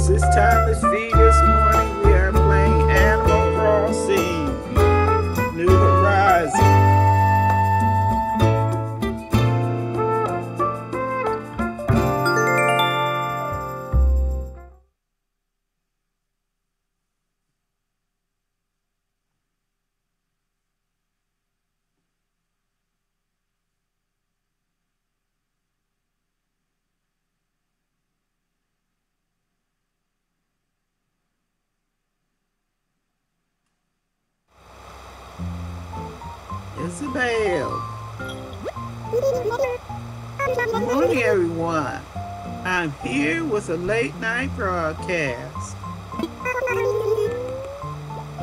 This is Timeless V. with a late night broadcast.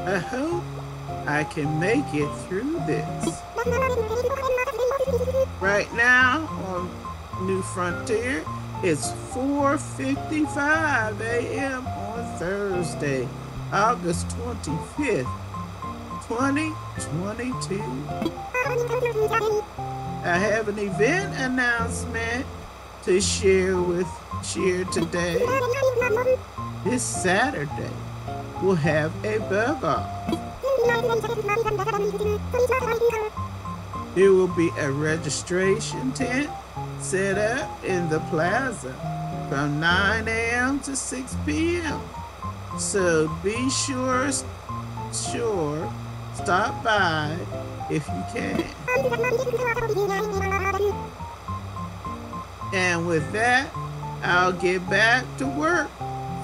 I hope I can make it through this. Right now on New Frontier, it's 4:55 a.m. on Thursday, August 25th, 2022. I have an event announcement to share with share today. This Saturday, we'll have a bug off. There will be a registration tent set up in the plaza from 9 a.m. to 6 p.m. So be sure, sure, stop by if you can. And with that, I'll get back to work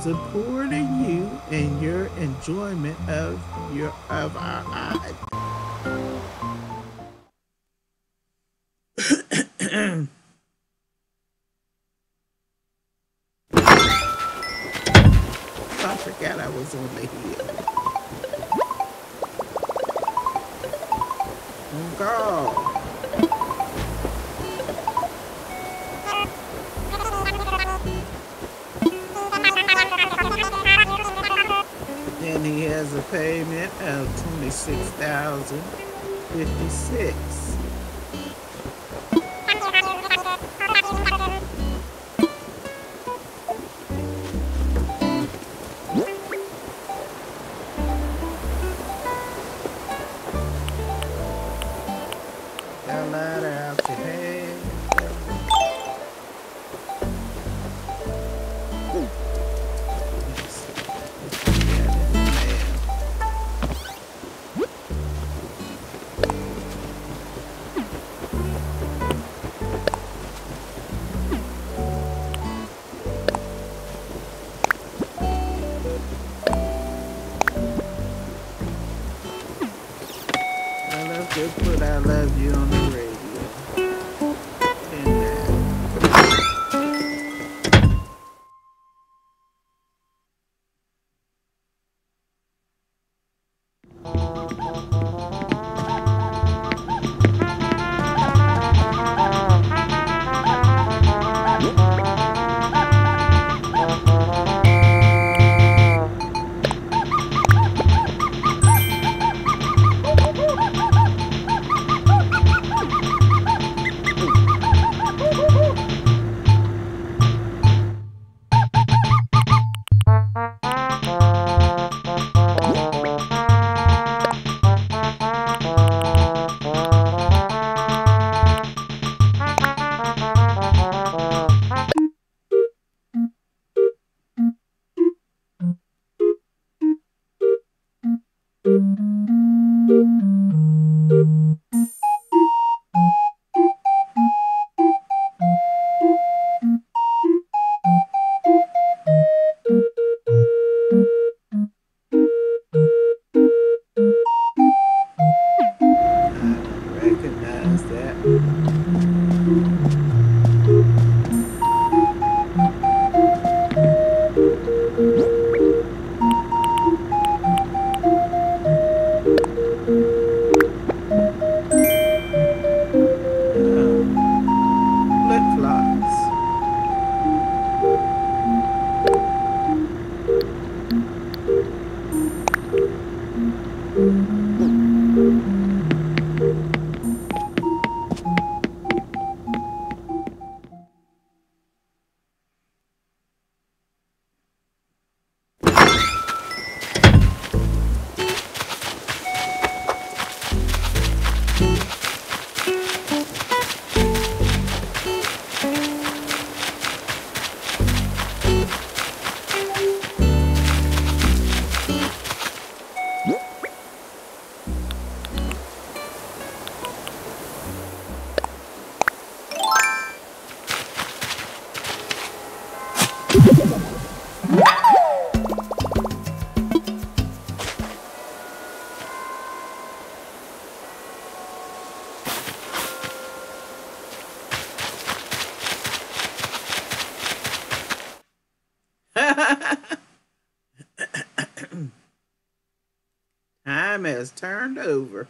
supporting you in your enjoyment of your of our eyes. I forgot I was on the hill. Oh God. and he has a payment of 26056 over.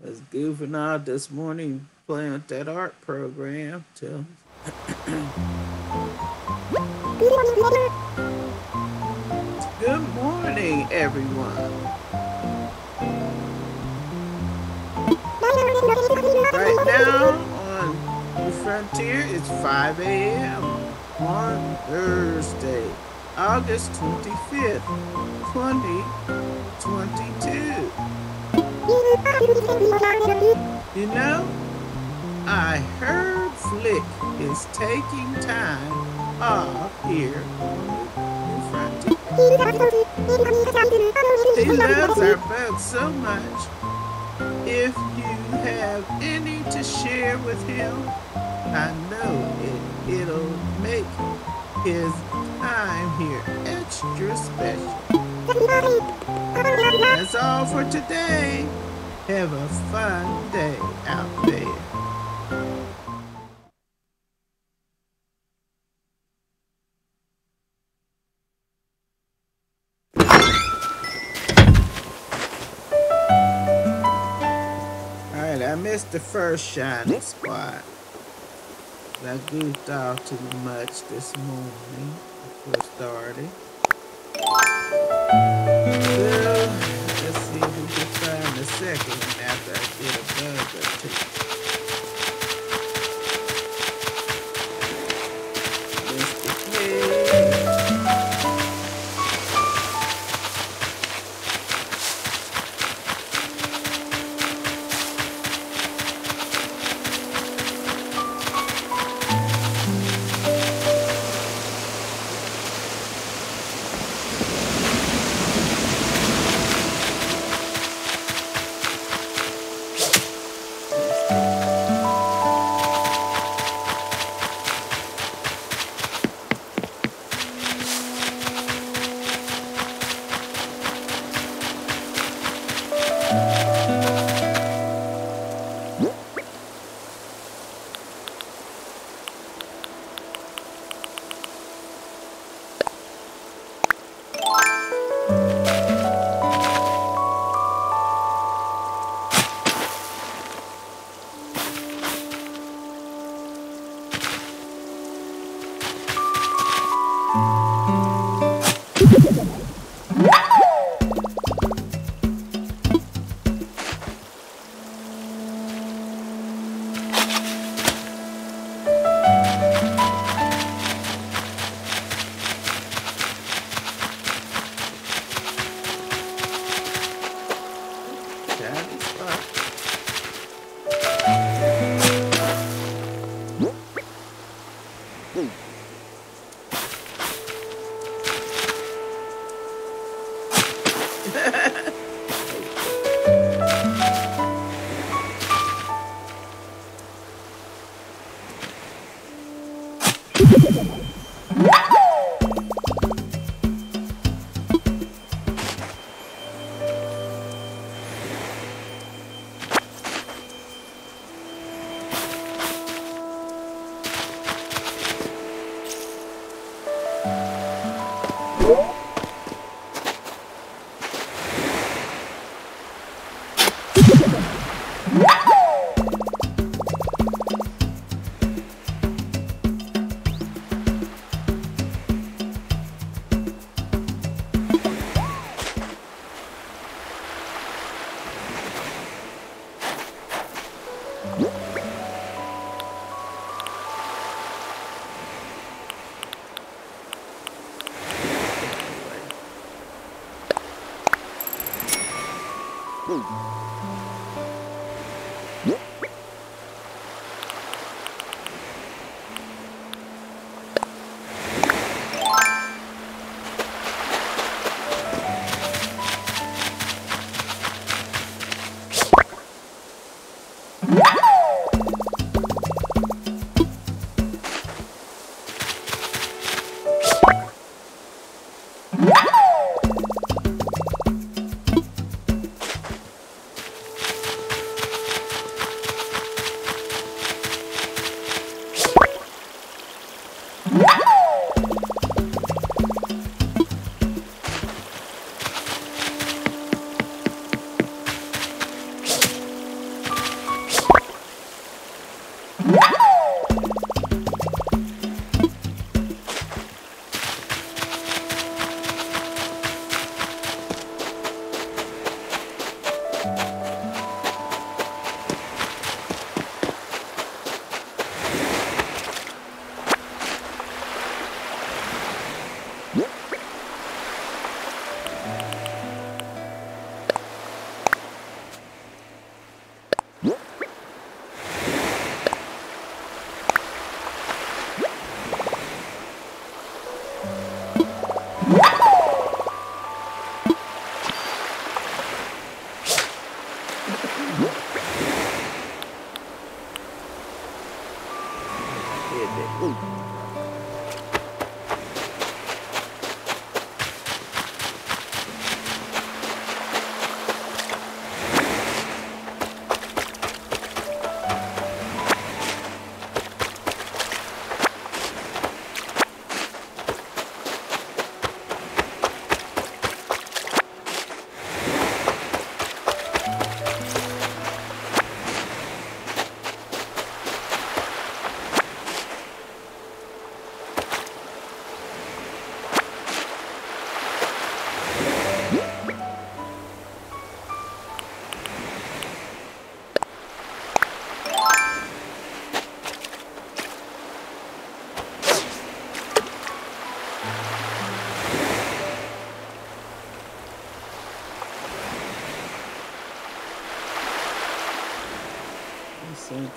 was goofing out this morning playing with that art program till Good morning everyone. Right now on the frontier it's 5 a.m. on Thursday, August 25th, 2022. You know, I heard Flick is taking time off here He loves our boat so much. If you have any to share with him, I know it, it'll make his time here extra special. That's all for today. Have a fun day out there. The first shining spot. I goofed off too much this morning before starting. Well, let's see if we can find the second one after I get a bug or two.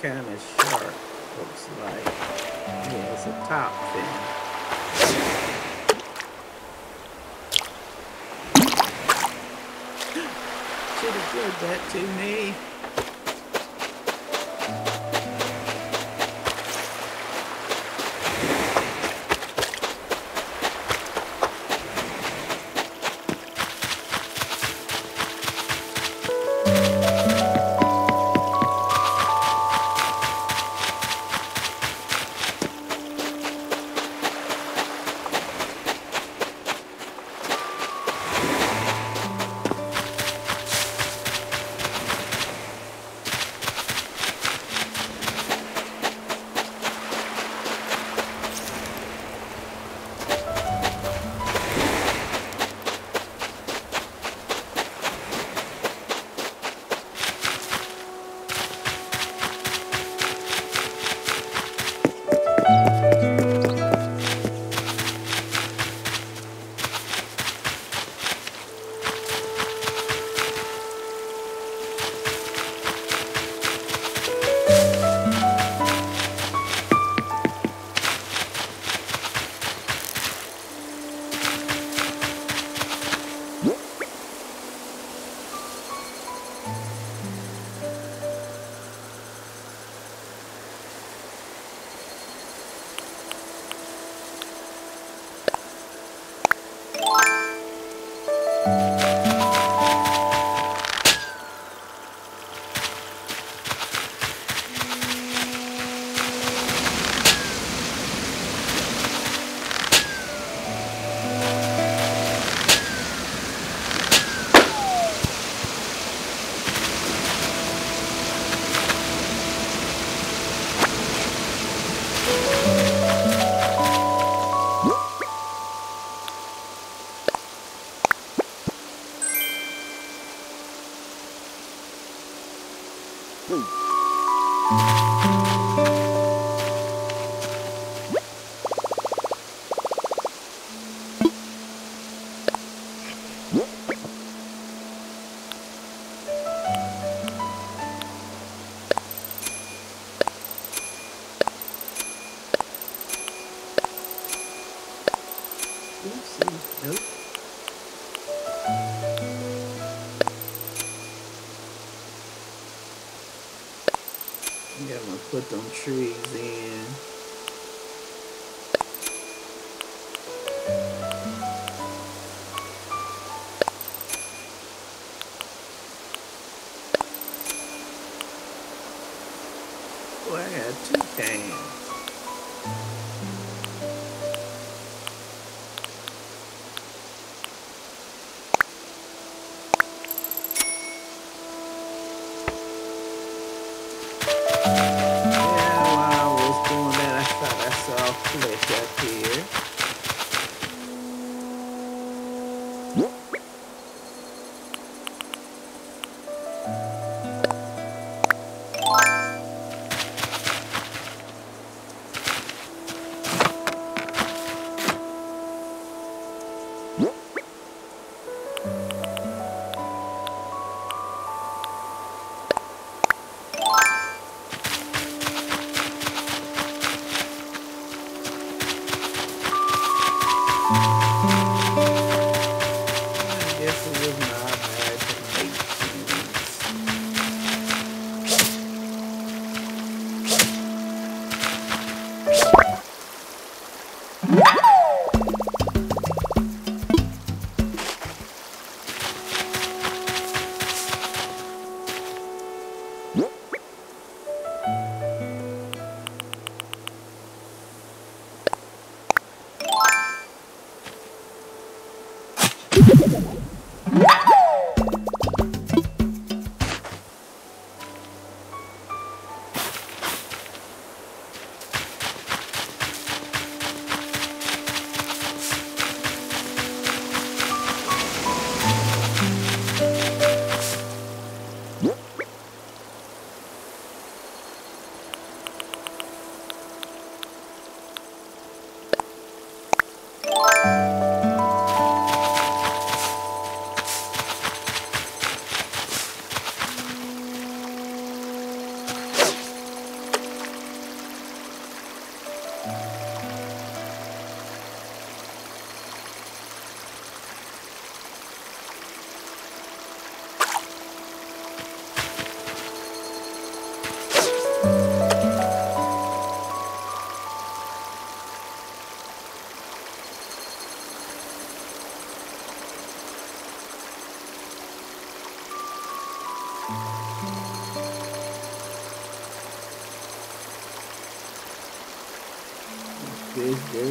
Kind of shark, looks like. Yeah, it's a top fin. Should have given that to me. Put them trees in.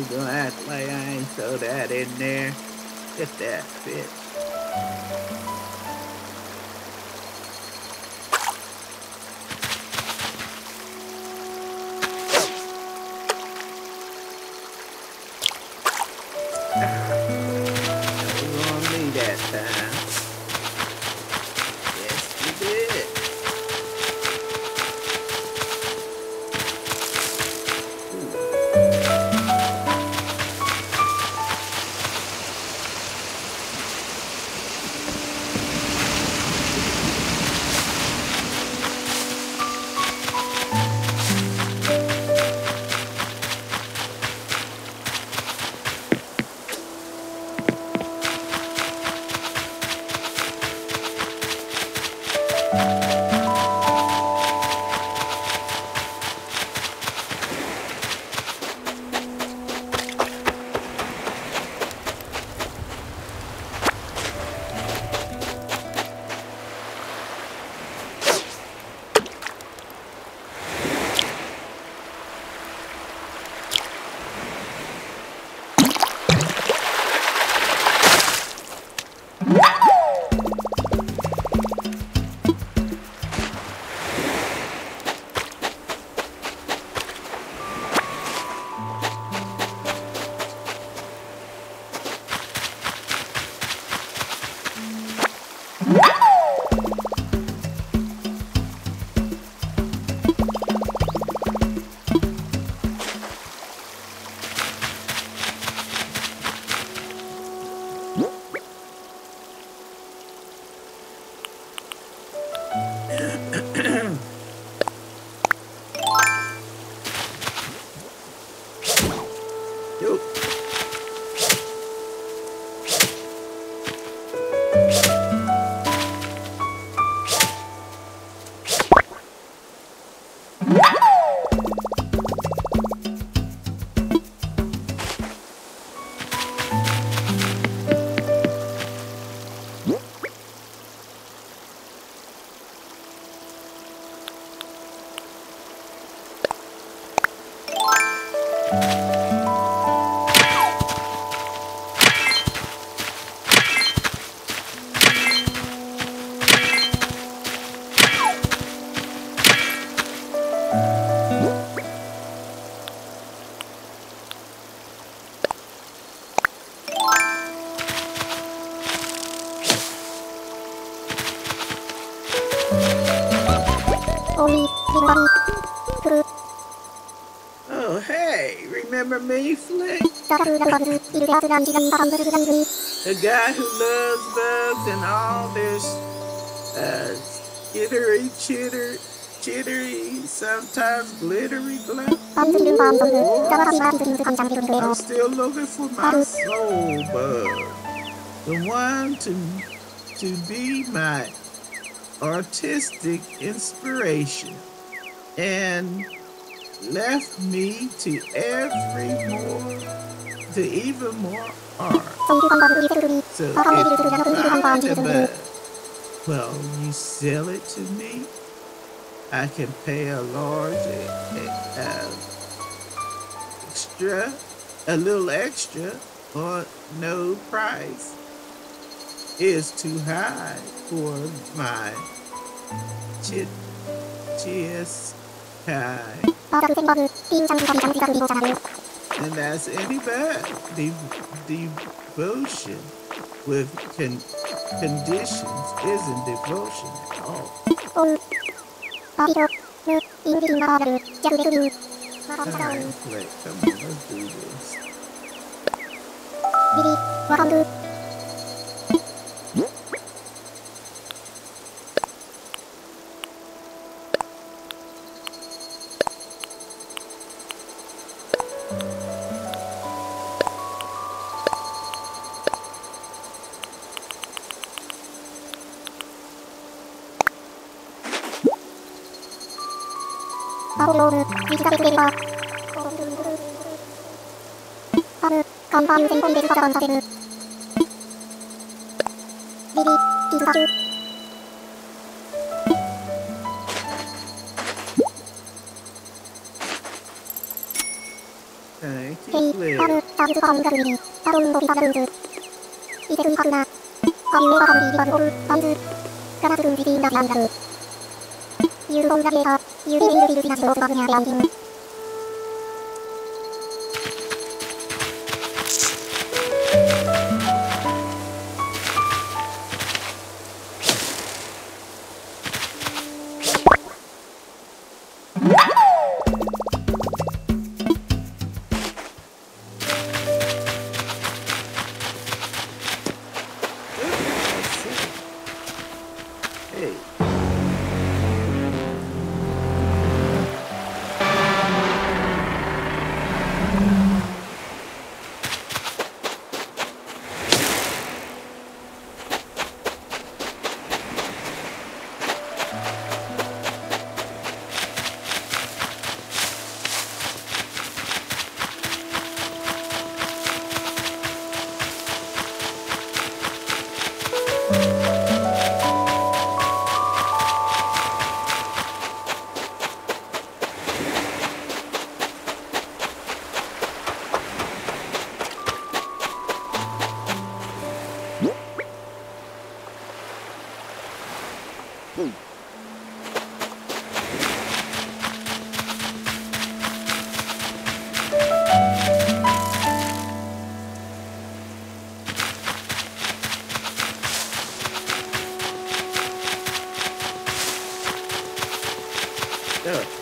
gonna act like I ain't so that in there. Get that. A The guy who loves bugs and all this uh, skittery, chitter, chittery, sometimes glittery glittery. I'm still looking for my soul bug. The one to, to be my artistic inspiration. And left me to every more, to even more art. So well, you sell it to me, I can pay a large uh, extra, a little extra, or no price is too high for my chit, chis, high. And that's any Bad, the devotion with con conditions isn't devotion at all. Alright, come on, let's do this. ンパ優先コンテストンさせる。ビビ、ピカチュウ。ヘイ、ブ、タンガルビリ、ロンビルズ。イセイクナ。カバカビバ、ンズ。ガラスンビビンダビアンダル。ユンゲー、ユー。Yeah.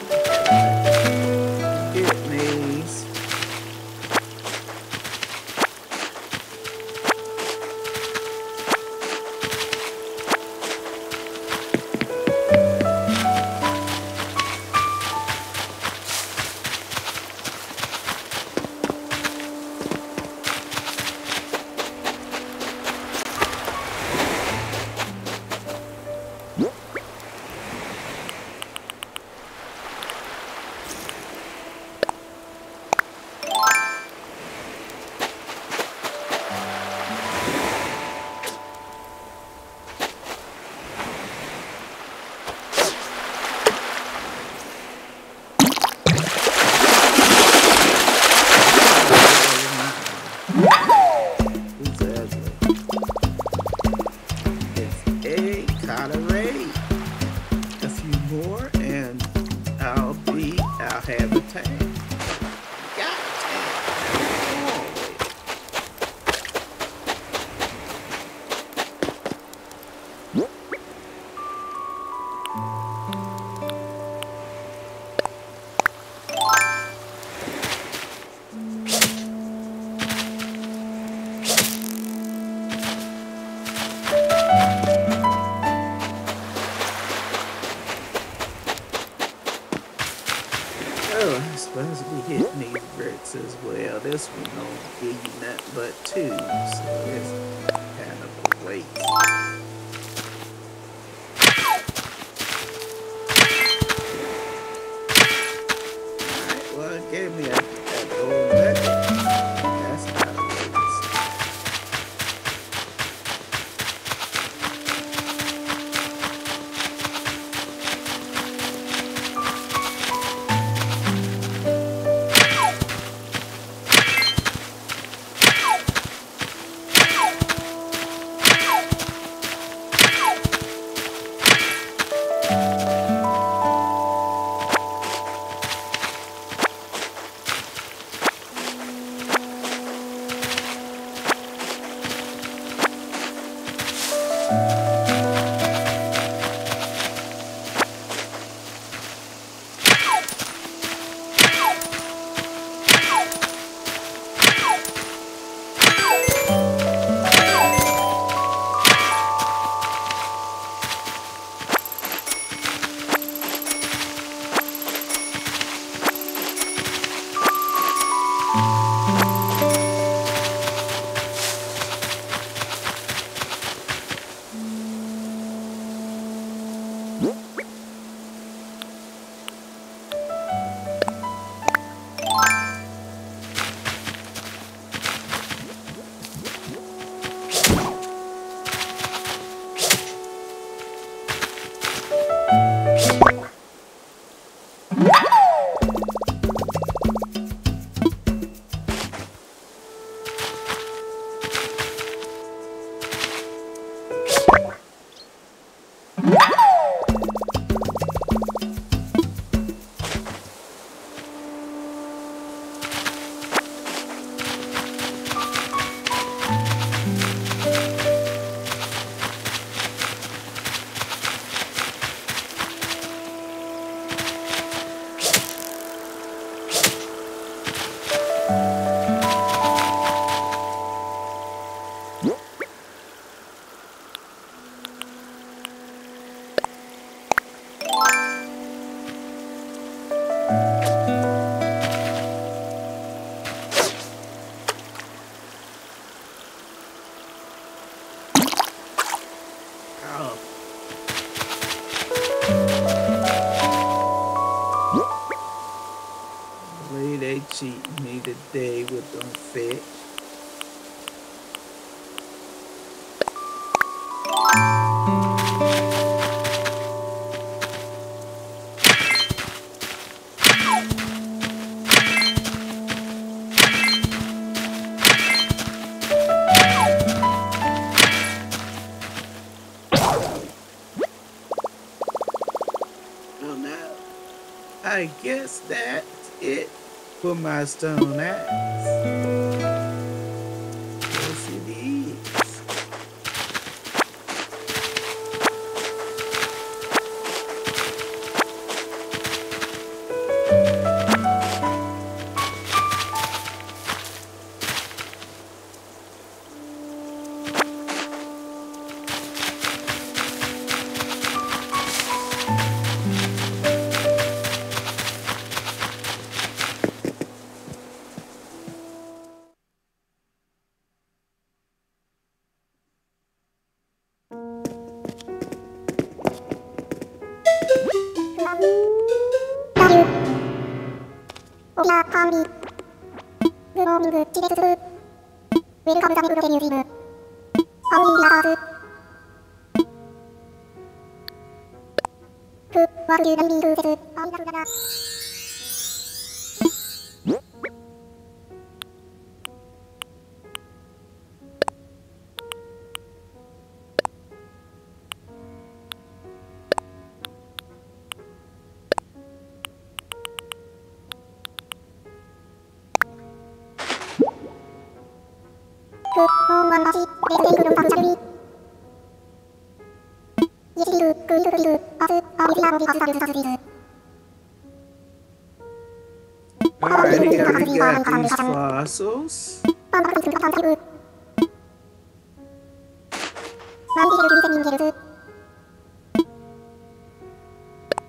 My stone axe. 親管理。グローミング、地で続く。ウェルカムザミブロケミュージム。ハミリーリーズ。フ、ワルューダミビーグーセス、アミナフラダ。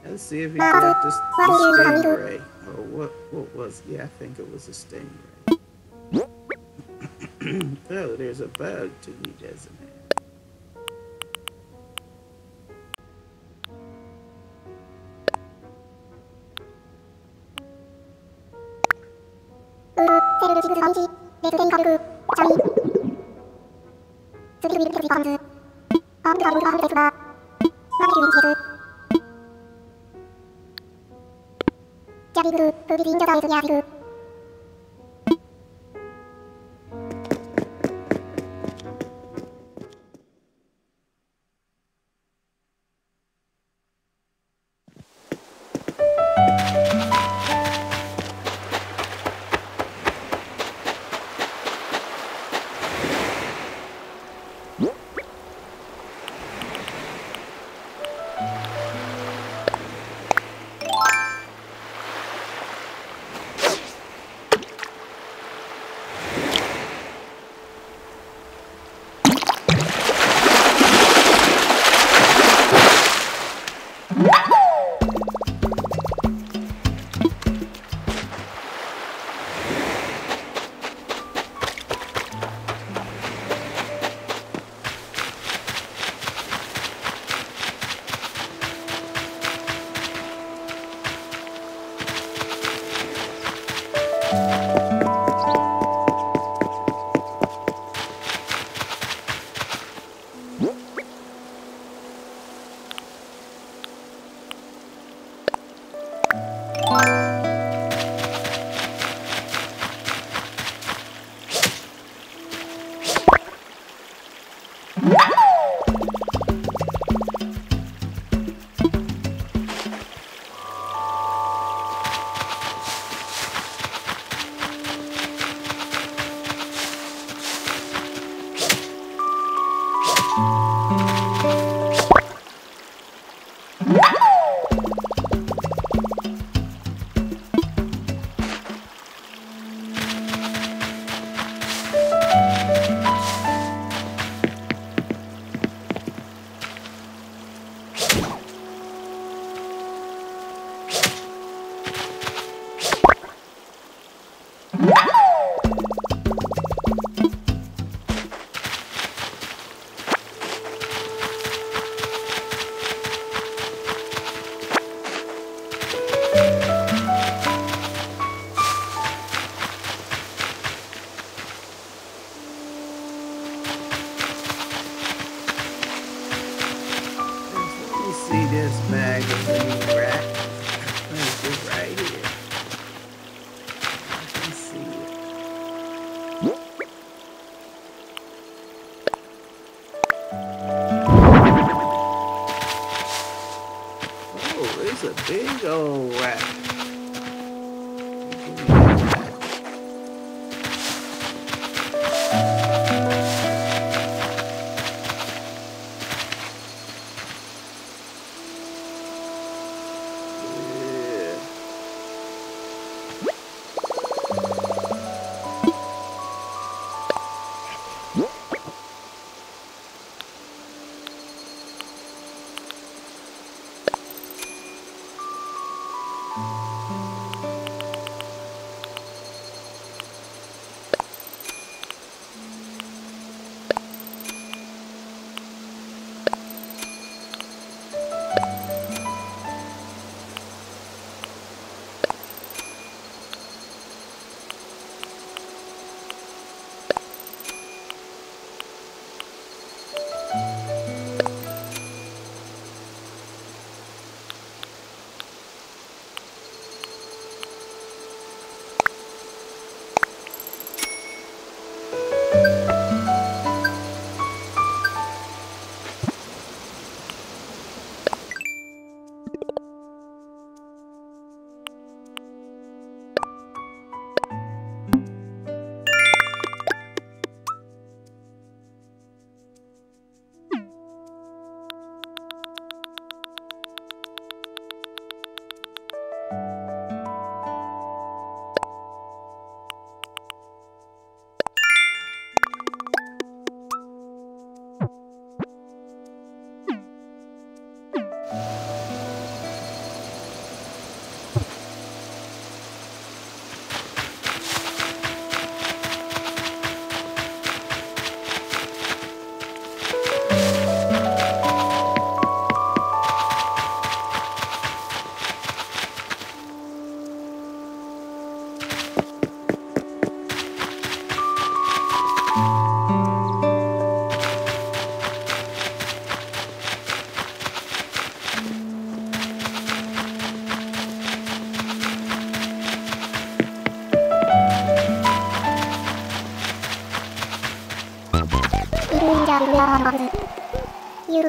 Let's see if he can get this, stain stingray. Oh, what, what was, yeah, I think it was a stingray. oh, there's a bug to me, doesn't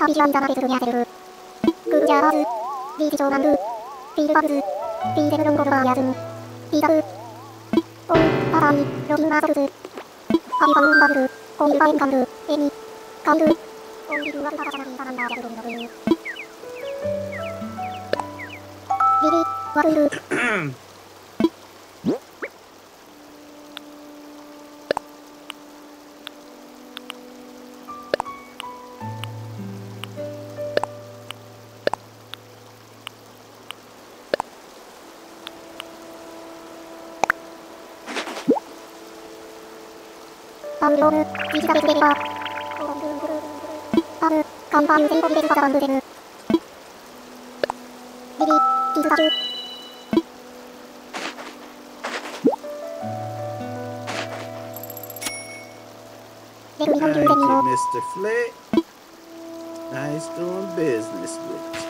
ユールハビジュアンザマベツルニャセルブ。グージャーバーズ。ビーチチョーマンブー。フィールバブズ。ビーゼブロンゴルバーヤズン。ビーザブ。オン、アバーニ、ロギンマーサルズ。ハビファンバブル。コンイルバエンカンブ。Thank you, Mr. Flick. Nice doing business with you.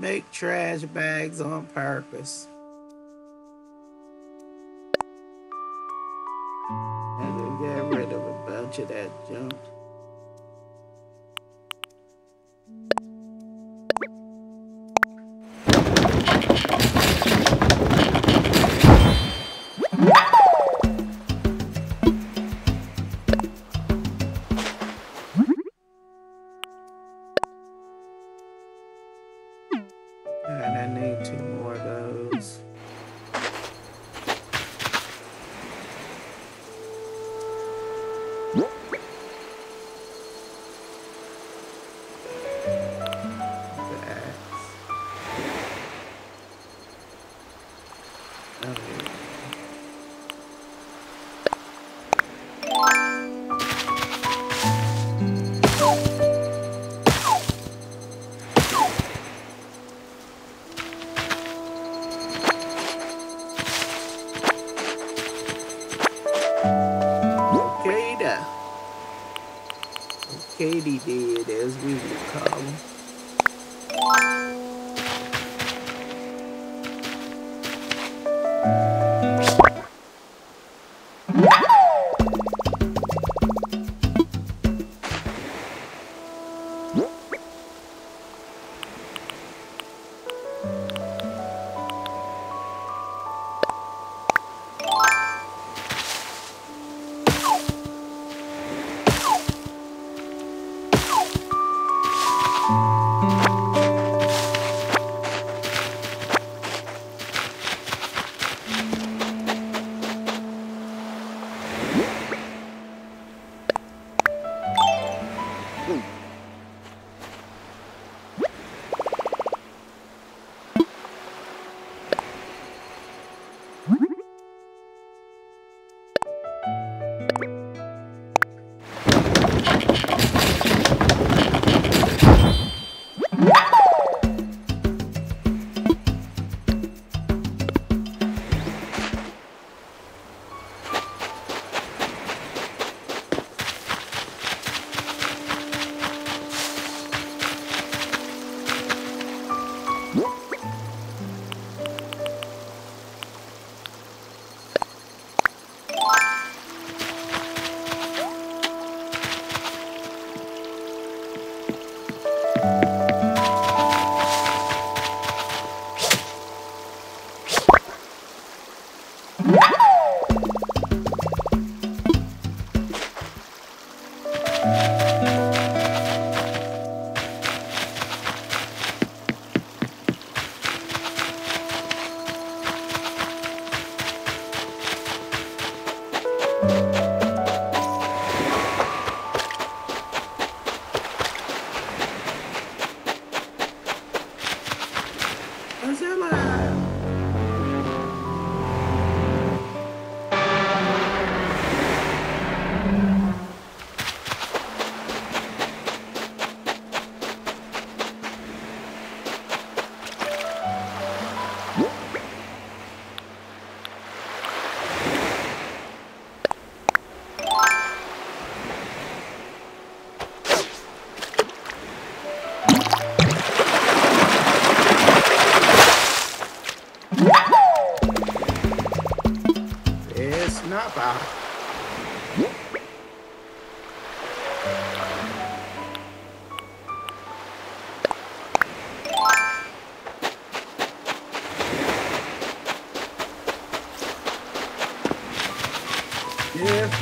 Make trash bags on purpose? Katie did, as we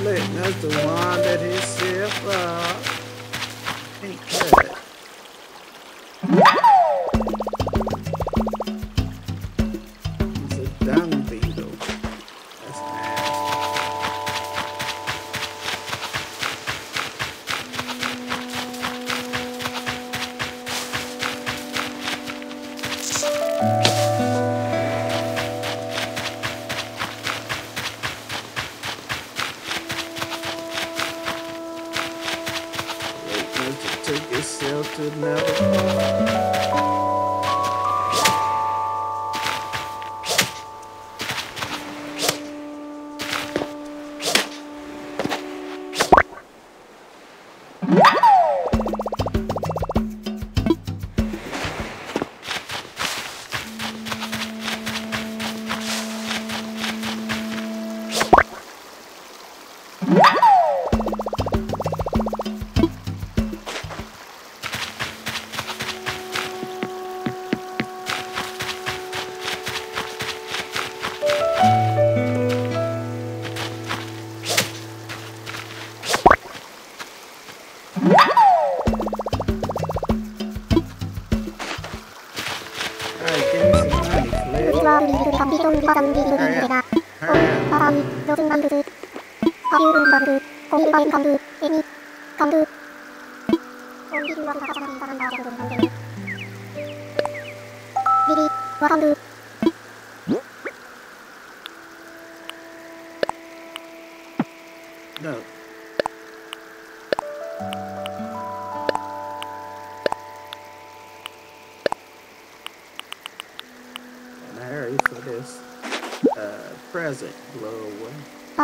That's the one that he suffered.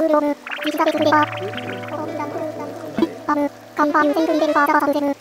グローム自治体で組んでは、オープンランプ、バム、看板宣伝バーダー宣伝。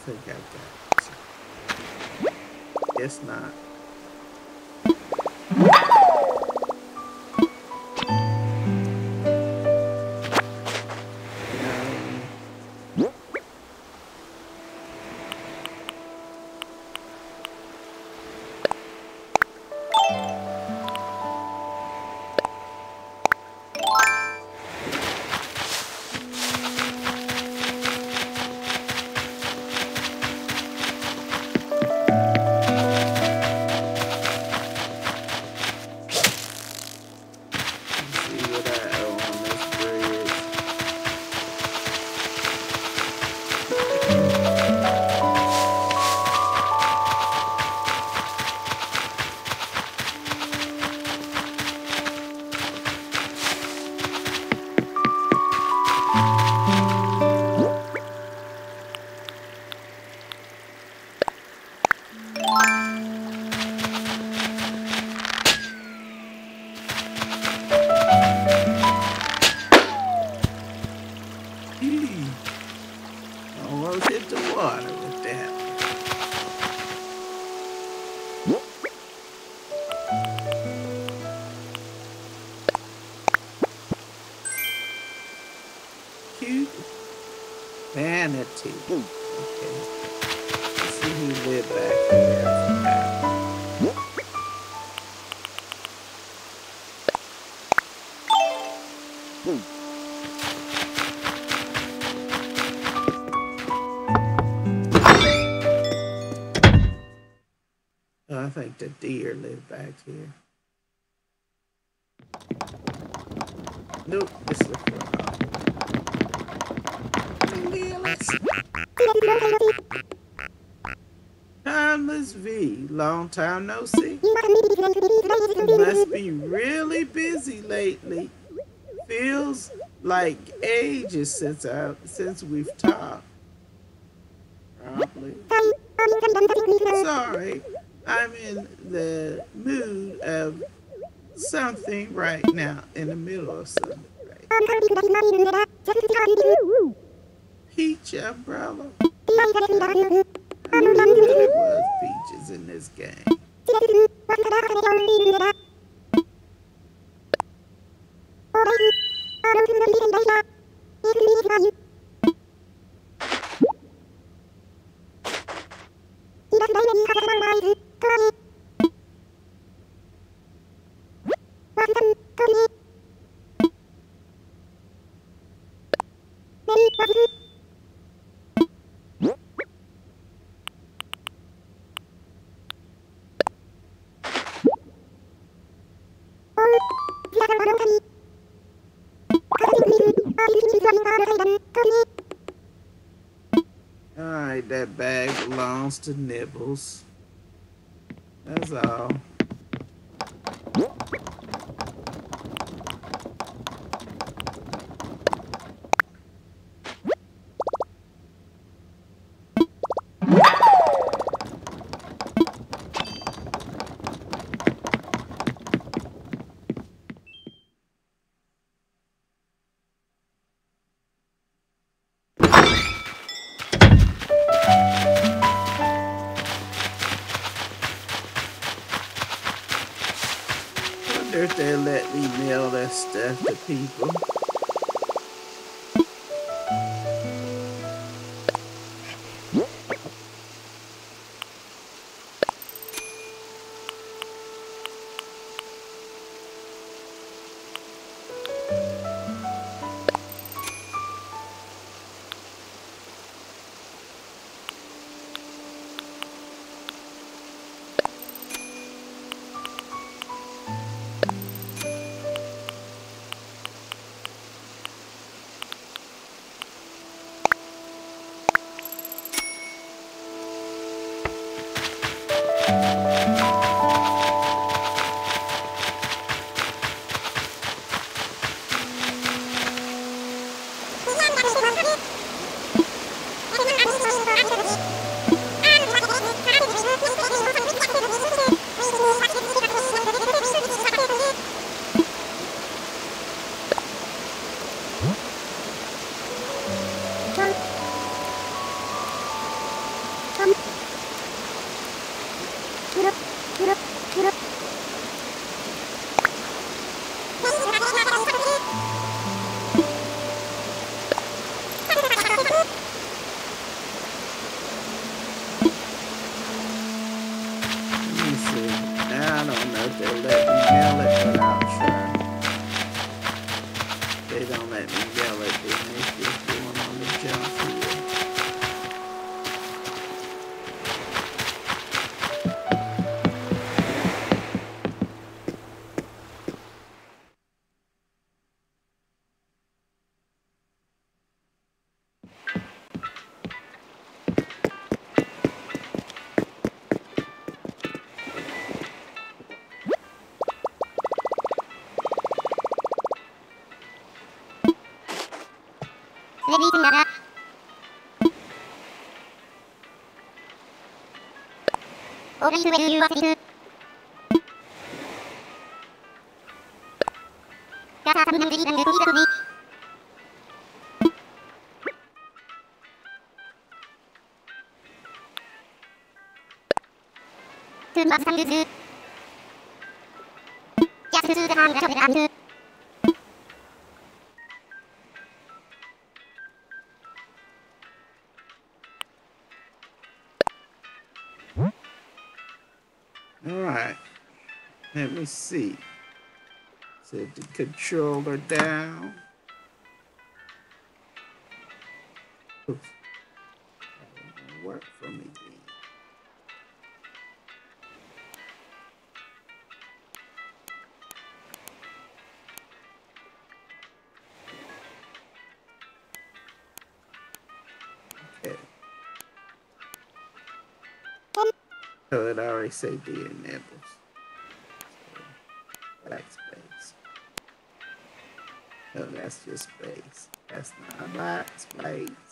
think I got it. It's not. the deer live back here. Nope, this is a Timeless V, long time no see. Must be really busy lately. Feels like ages since I, since we've talked. Probably. Sorry. I'm in the mood of something right now, in the middle of something. Right. Peach umbrella. I there was peaches in this game. Alright, that bag belongs to Nibbles. That's all. People. beaten that up. Over to where you want to be. Got some numbers even to be the week. マスタングズ。やつ通販が食べられる。me see. Set the controller down. Oops. Work for me. Okay. Oh, it already said enables. That's just space. That's not backspace.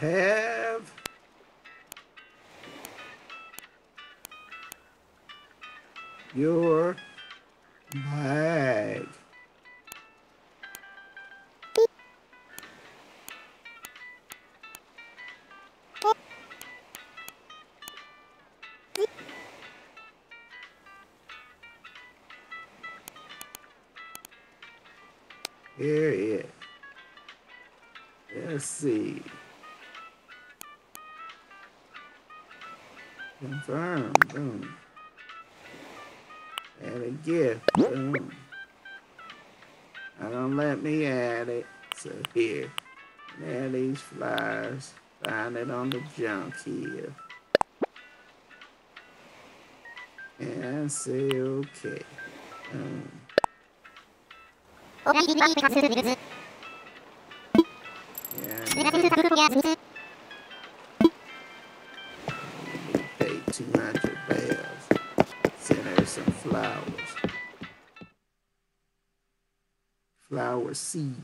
Have your bag. Here it is. Let's see. Confirm. Boom. Add a gift. Boom. I don't let me add it. So here. Add these flyers. Find it on the junk here. And say okay. Seeds.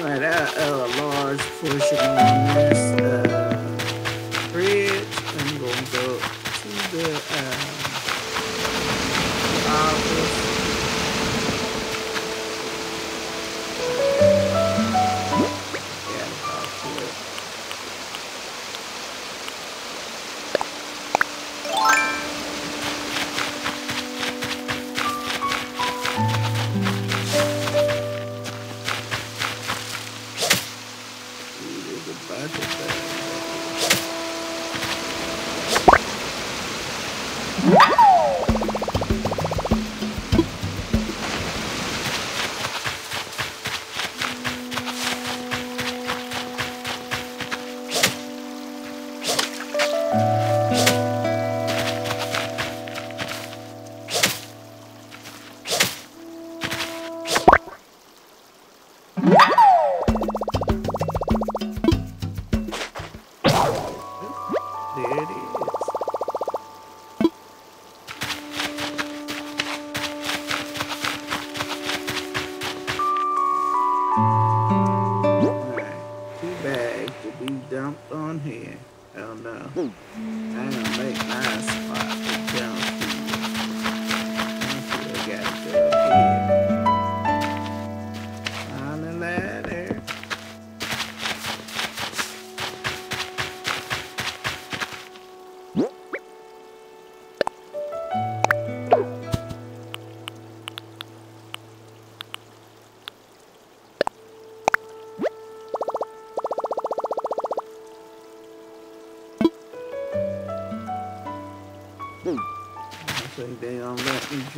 Right, a large portion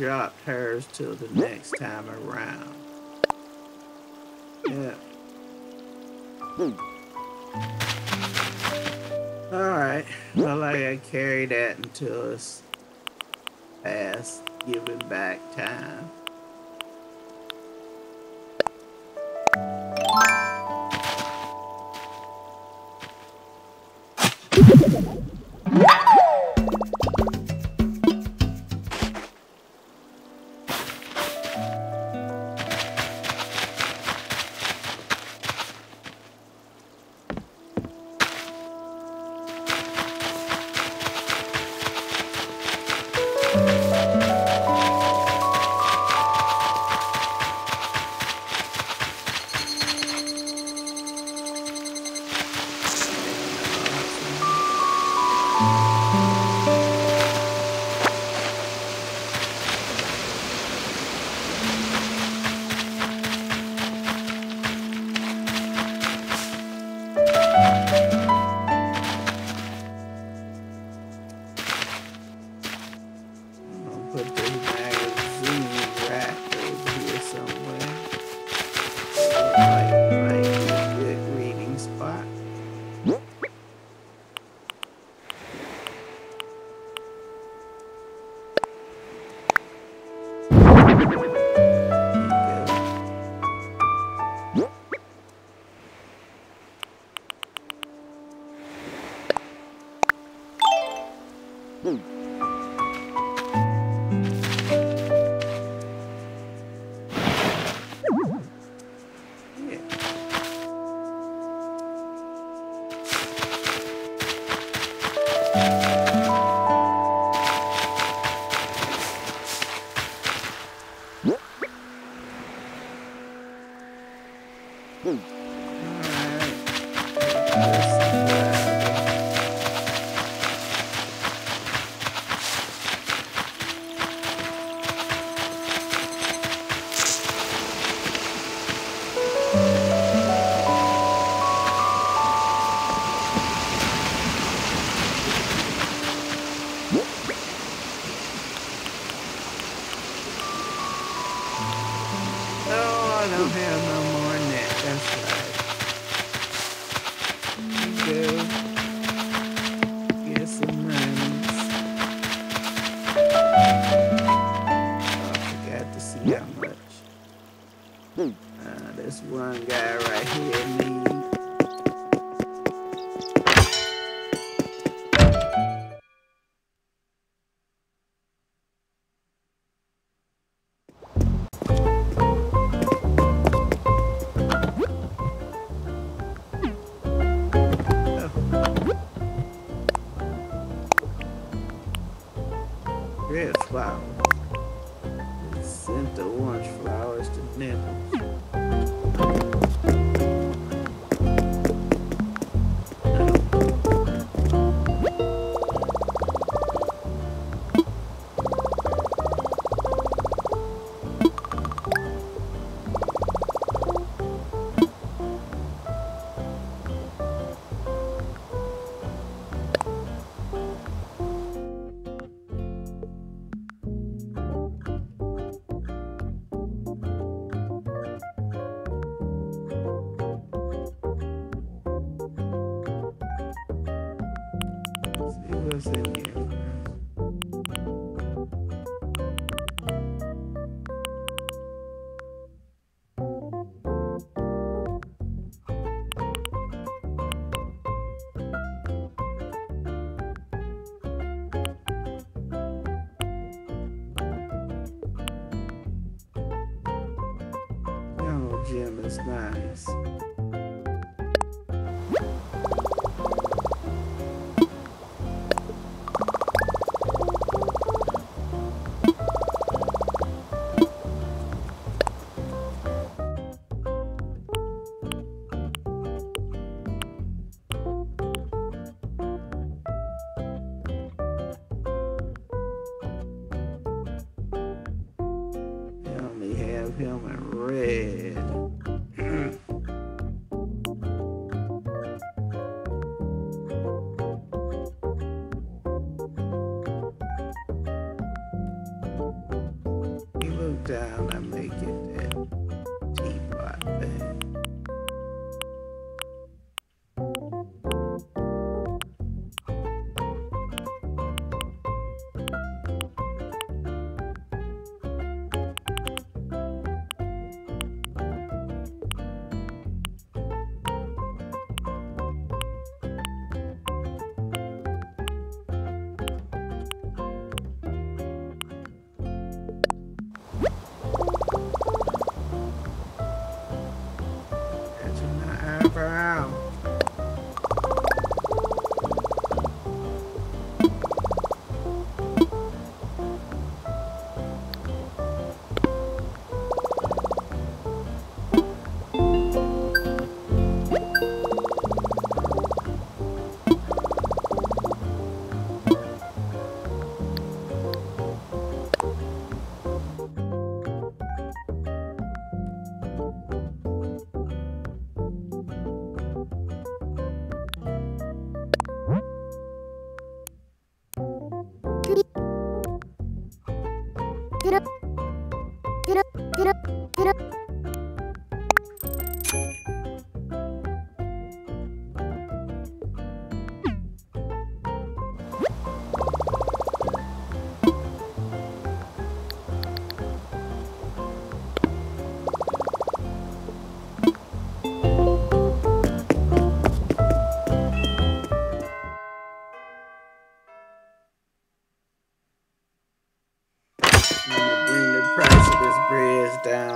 let me drop hers till the next time around. Yeah. Alright. Well, I gotta carry that until it's past giving back time.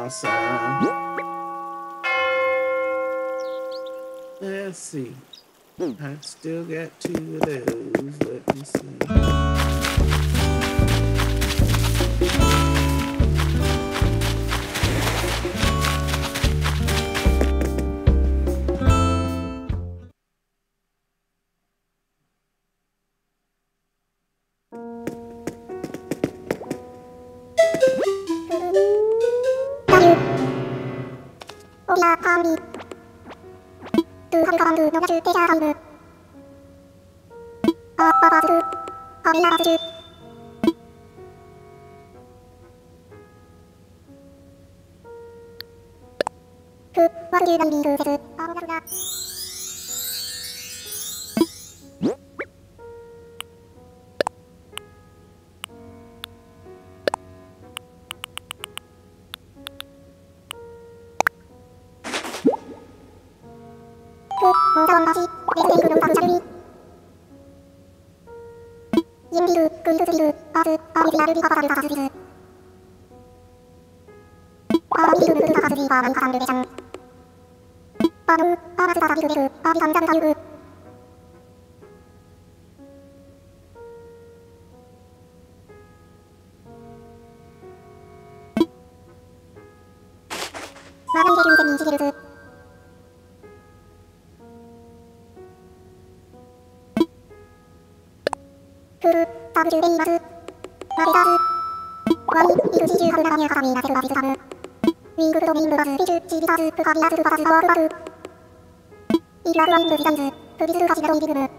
Down. Let's see. I still got two of those. Let me see. 急ーリリース説、青学が。Thank you. バドー、アラスタビルビル、アビサンダルタユー。マガミヘルウゼミンジゲルズ。フル、タブジュベイバス。バレダーズ。ワイ、イグジジュハルナガミアカミナセルバビズタム。ウィングルドミングバズフジュ、チビタズ、プカビアズ、プカズ、ワークバズ。 하르나가냐 가사미 나세르 바비즈 다브 윙그르도 메인르바즈 피즈 지비다즈 그가비아즈 바바즈 와르바드 이라르와인드 비단즈 그비즈 가지나로 이비그르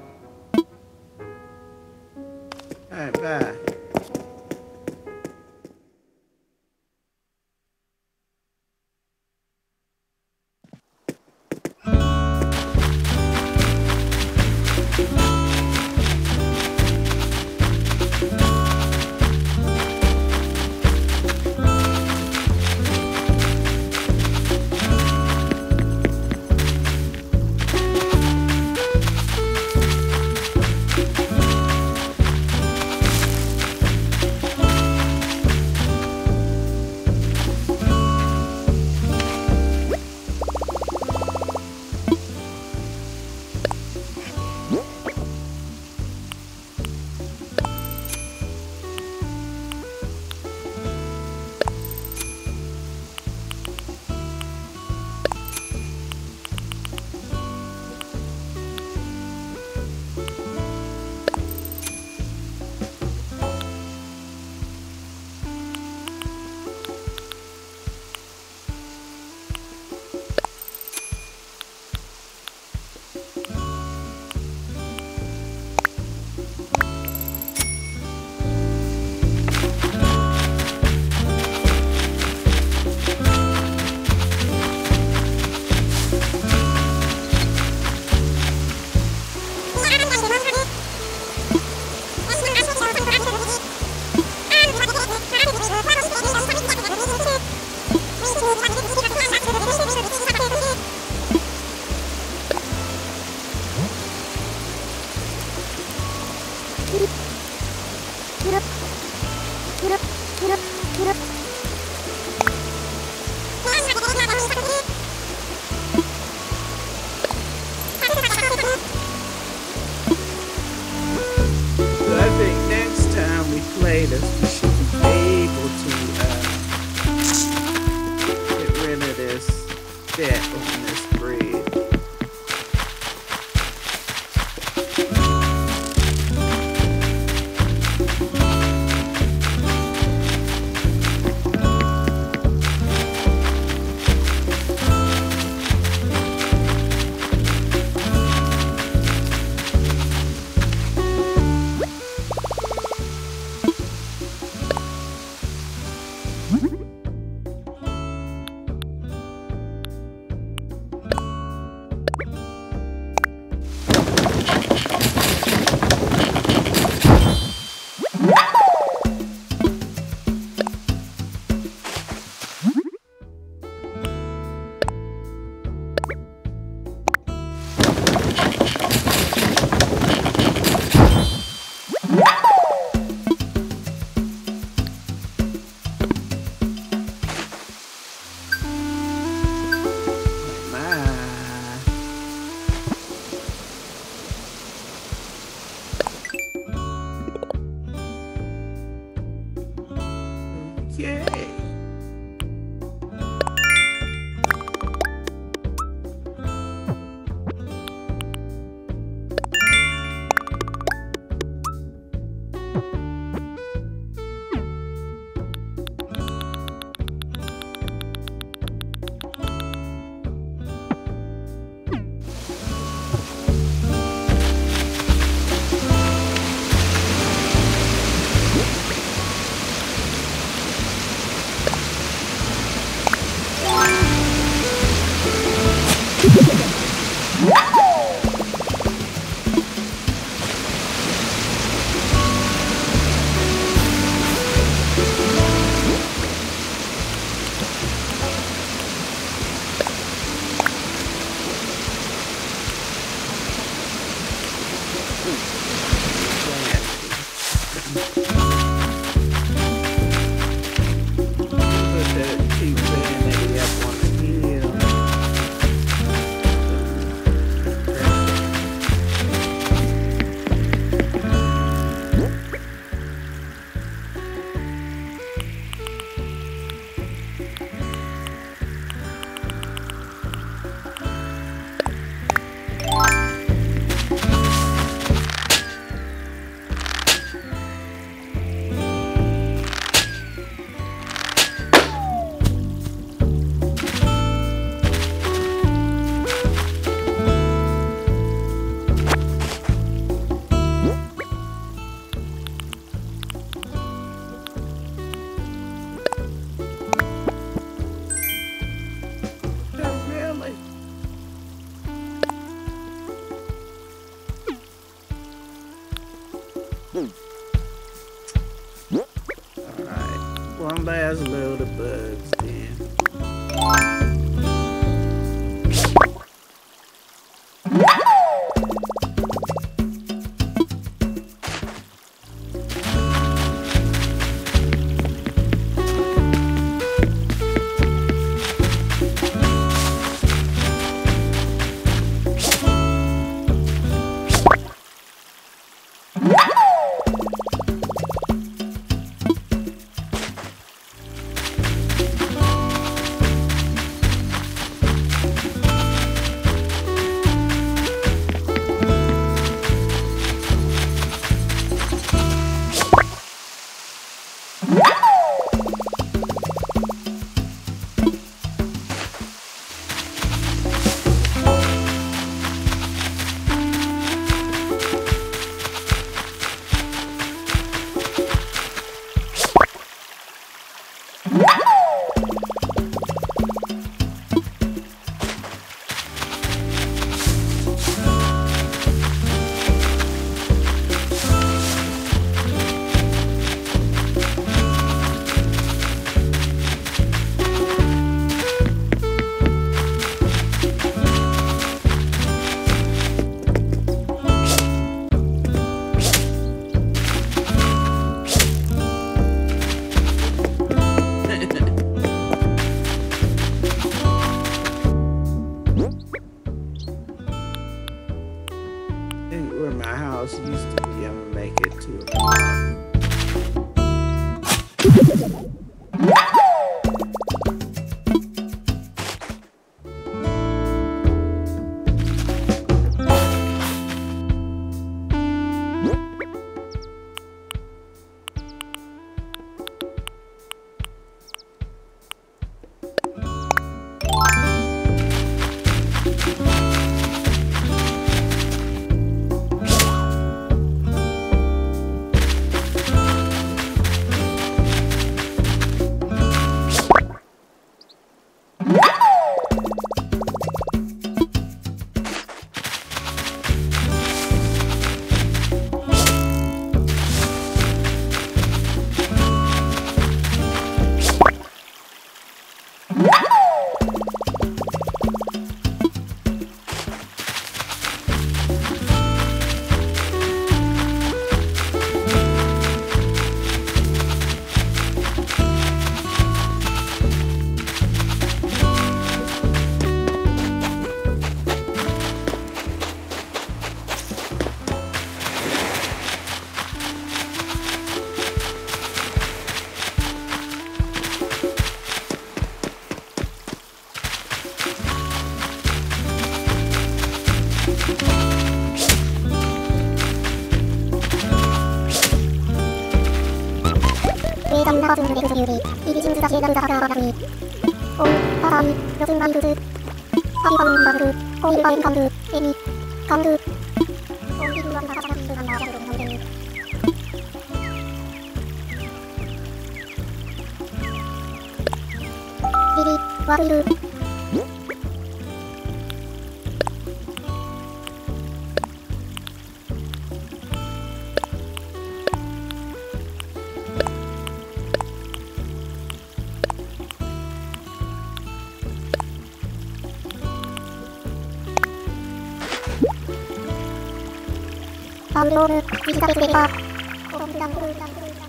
ルドーム、デジタルスレーパー、コンプランプルータンプルータ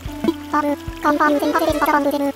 ン、バム、カンパン全パセレンパタバンドゼム、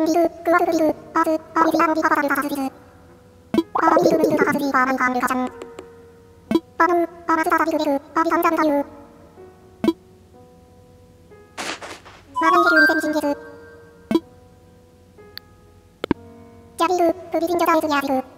ンビル、クワルビル、アズ、アビビアビカバルカズビル。アビビルビルカズビバンカルカちゃン。バブー、アマズダダビルベル、アビガンダンダユー。マガンゲルリセンジンゲズ。ジャビル、プリジンジョガイズヤビル。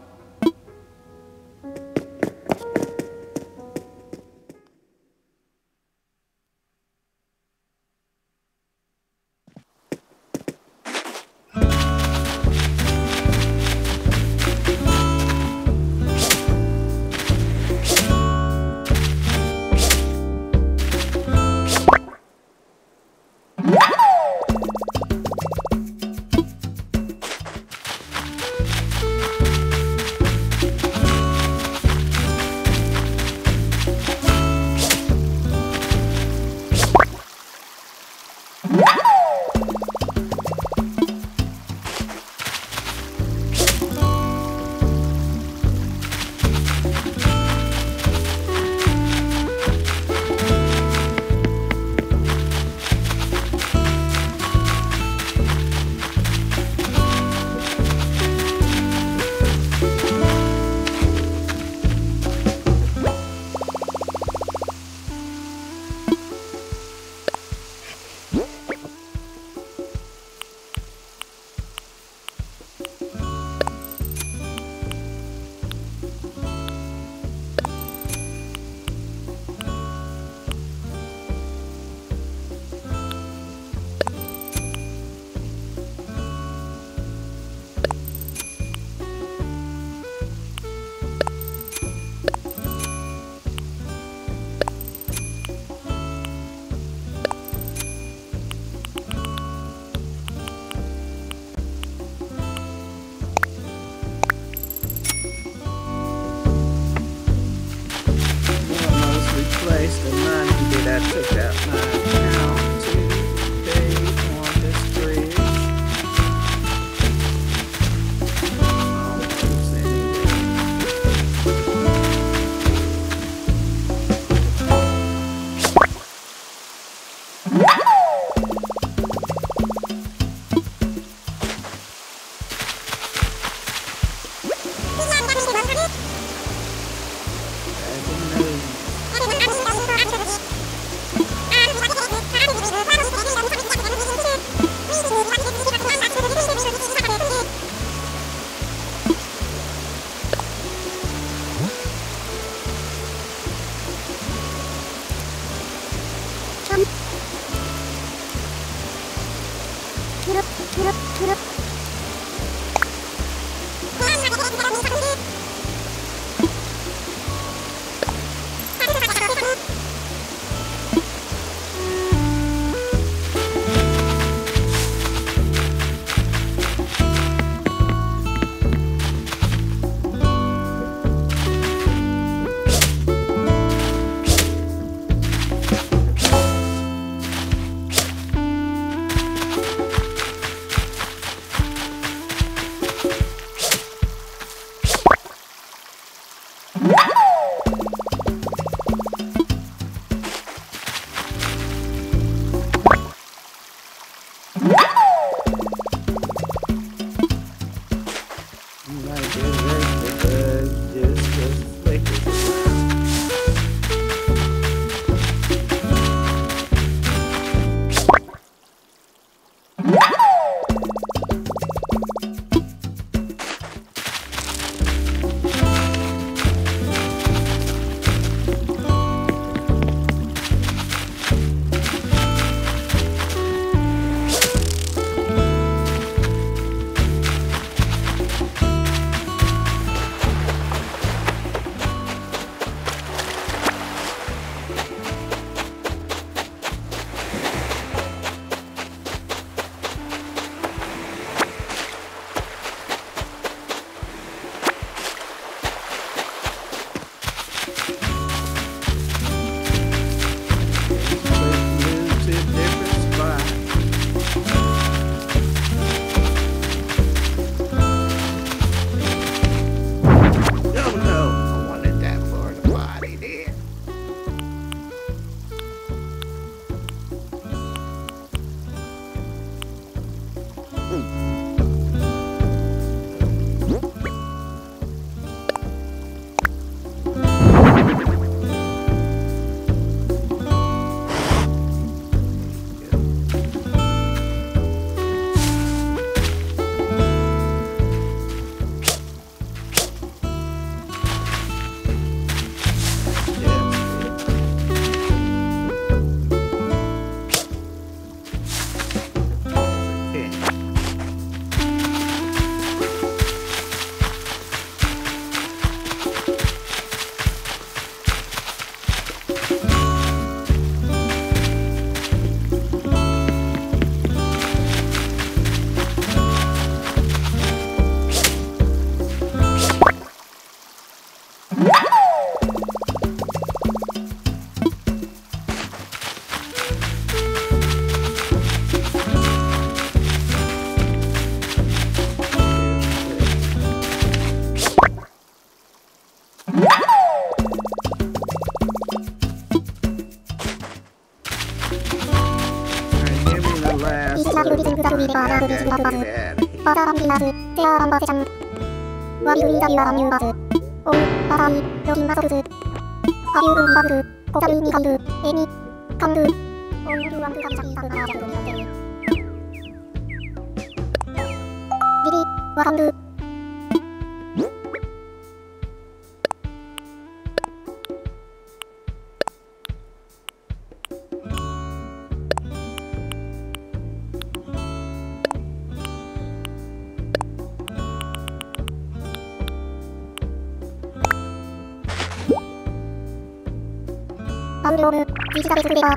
が別では、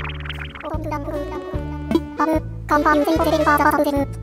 コンパンゼイポゼレルバーザバブゼル。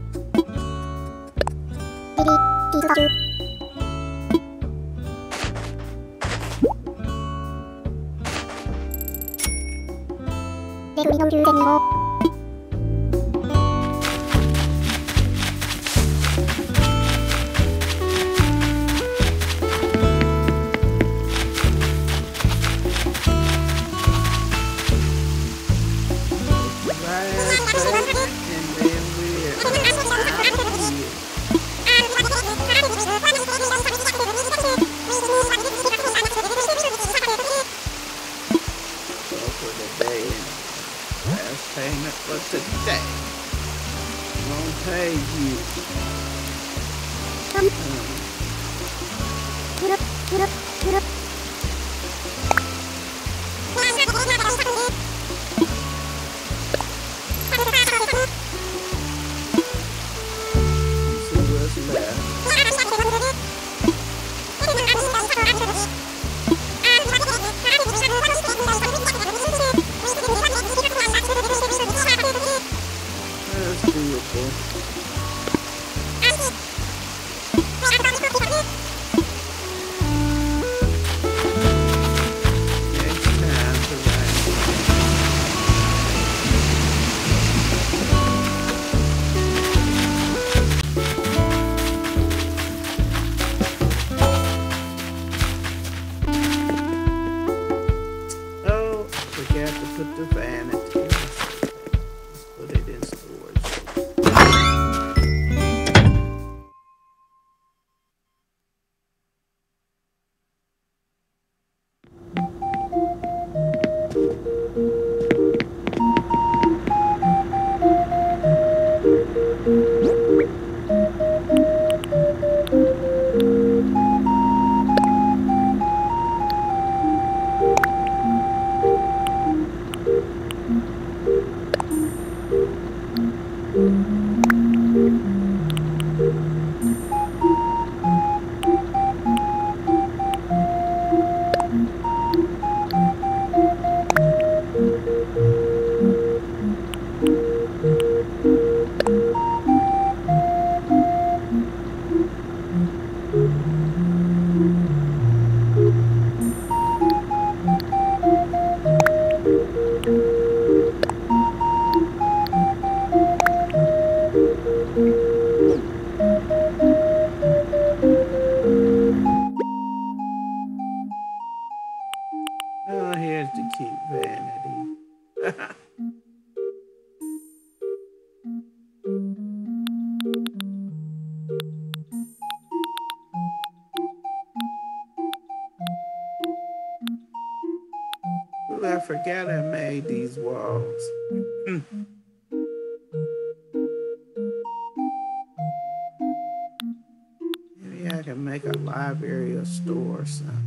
together made these walls. Mm. Maybe I can make a library, a store, something.